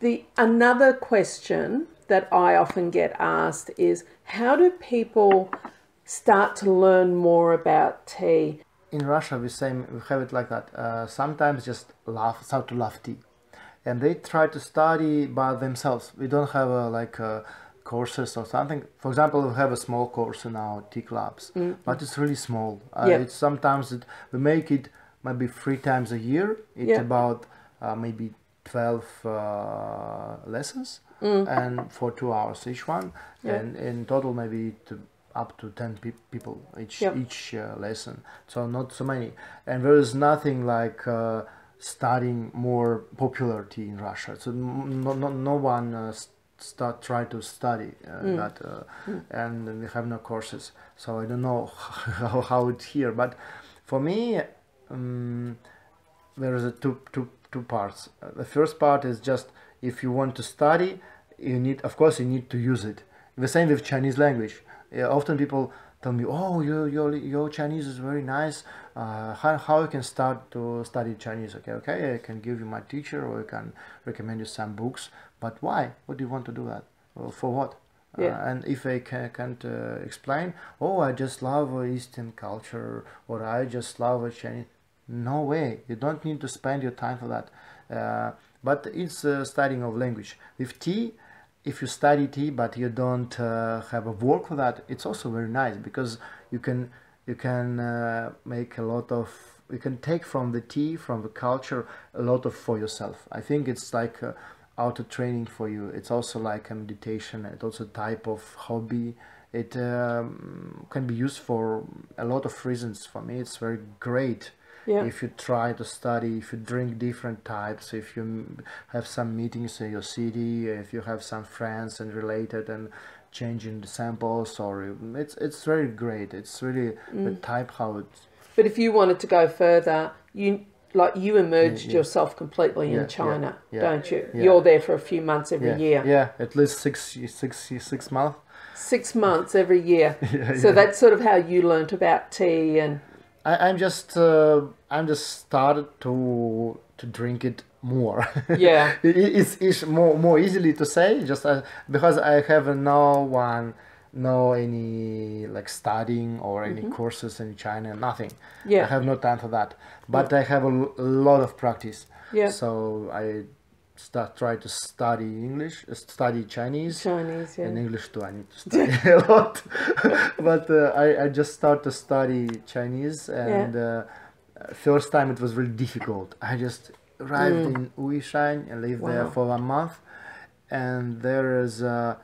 The another question that I often get asked is how do people start to learn more about tea? In Russia, we say we have it like that. Uh, sometimes just love, start to love tea, and they try to study by themselves. We don't have a, like a courses or something. For example, we have a small course in our tea clubs, mm. but it's really small. Uh, yeah. It's sometimes it, we make it maybe three times a year. It's about uh, maybe 12 uh, lessons mm. and for two hours each one yeah. and in total maybe to, up to 10 pe people each yep. each uh, lesson so not so many and there is nothing like uh, studying more popularity in russia so no, no, no one uh, start try to study uh, mm. that uh, mm. and we have no courses so i don't know how, how it's here but for me um, there is a two two two parts. Uh, the first part is just if you want to study, you need, of course, you need to use it. The same with Chinese language. Uh, often people tell me, "Oh, your your your Chinese is very nice. Uh, how how I can start to study Chinese?" Okay, okay, I can give you my teacher, or I can recommend you some books. But why? What do you want to do that? Well, for what? Yeah. Uh, and if I can, can't uh, explain, oh, I just love Eastern culture, or I just love Chinese. No way. You don't need to spend your time for that. Uh, but it's uh, studying of language. With tea, if you study tea but you don't uh, have a work for that, it's also very nice because you can you can uh, make a lot of you can take from the tea from the culture a lot of for yourself. I think it's like auto training for you. It's also like a meditation. It's also type of hobby. It um, can be used for a lot of reasons. For me, it's very great yeah. if you try to study if you drink different types if you have some meetings in your city if you have some friends and related and changing the samples or it's it's very great it's really mm. the type how it but if you wanted to go further you like you emerged yeah, yeah. yourself completely yeah, in China, don't you? You're there for a few months every year. Yeah, at least six, six, six months. Six months every year. so that's sort of how you learnt about tea and I, am just uh, I'm just started to to drink it more. Yeah, it, it's, it's more more easily to say just uh, because I have no one no any like studying or any mm-hmm. courses in China nothing. Yeah, I have no time for that. But yeah. I have a, a lot of practice. Yeah, so I start try to study English, uh, study Chinese. Chinese, yeah. And English too. I need to study a lot, but uh, I I just start to study Chinese, and yeah. uh, first time it was really difficult. I just arrived mm. in Wuyishan and lived wow. there for a month, and there is uh,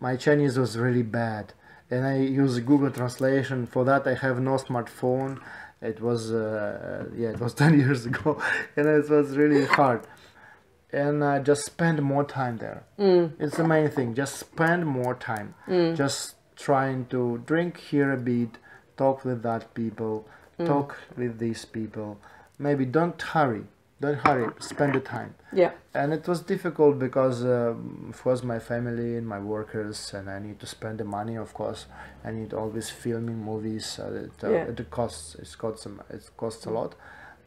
my Chinese was really bad, and I use Google Translation. For that, I have no smartphone. It was uh, yeah, it was ten years ago, and it was really hard and uh, just spend more time there. Mm. It's the main thing. Just spend more time. Mm. Just trying to drink here a bit, talk with that people, mm. talk with these people. Maybe don't hurry. Don't hurry. Spend the time. Yeah. And it was difficult because uh, it was my family and my workers, and I need to spend the money. Of course, I need always filming movies. It, uh, yeah. it costs. It costs. It costs a lot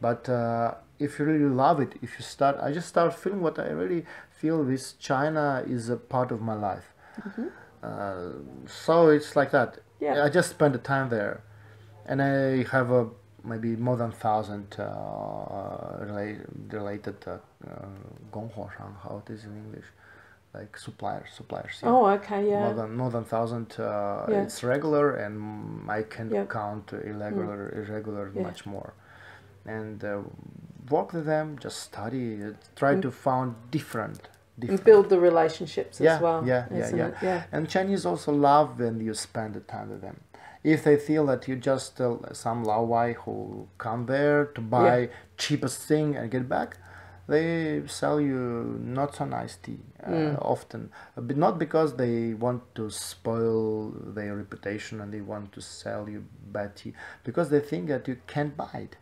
but uh, if you really love it if you start i just start feeling what i really feel with china is a part of my life mm-hmm. uh, so it's like that yeah. i just spend the time there and i have a maybe more than thousand uh, related, related uh, uh, how it is in english like suppliers suppliers yeah. oh okay yeah more than more than thousand uh, yeah. it's regular and i can yeah. count irregular mm. irregular much more and uh, work with them, just study, uh, try mm. to find different, different. And build the relationships yeah, as well. Yeah, yeah, yeah, yeah. And Chinese also love when you spend the time with them. If they feel that you just uh, some Laowai who come there to buy yeah. cheapest thing and get back, they sell you not so nice tea uh, mm. often, but not because they want to spoil their reputation and they want to sell you bad tea, because they think that you can't buy it.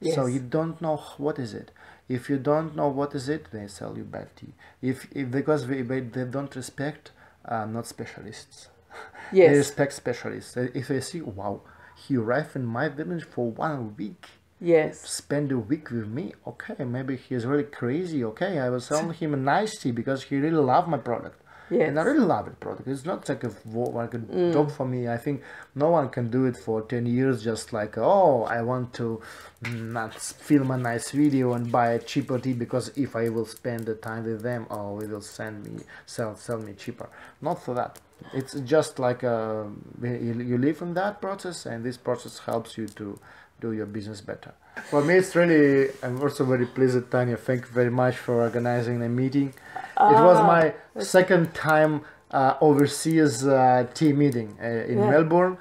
Yes. So you don't know what is it. If you don't know what is it, they sell you bad tea. If, if because they, they don't respect uh, not specialists. Yes. they respect specialists. If they see, wow, he arrived in my village for one week Yes. spend a week with me. Okay, maybe he's really crazy. Okay, I will sell him a nice tea because he really loved my product. Yes. And I really love the product. It's not like a, like a job for me. I think no one can do it for 10 years just like, oh, I want to mm, not film a nice video and buy a cheaper tea because if I will spend the time with them, oh, it will send me, sell, sell me cheaper. Not for that. It's just like a, you, you live in that process and this process helps you to do your business better. For me, it's really, I'm also very pleased, Tania. Thank you very much for organizing the meeting. It was my second time uh, overseas uh, tea meeting uh, in Yeah. Melbourne.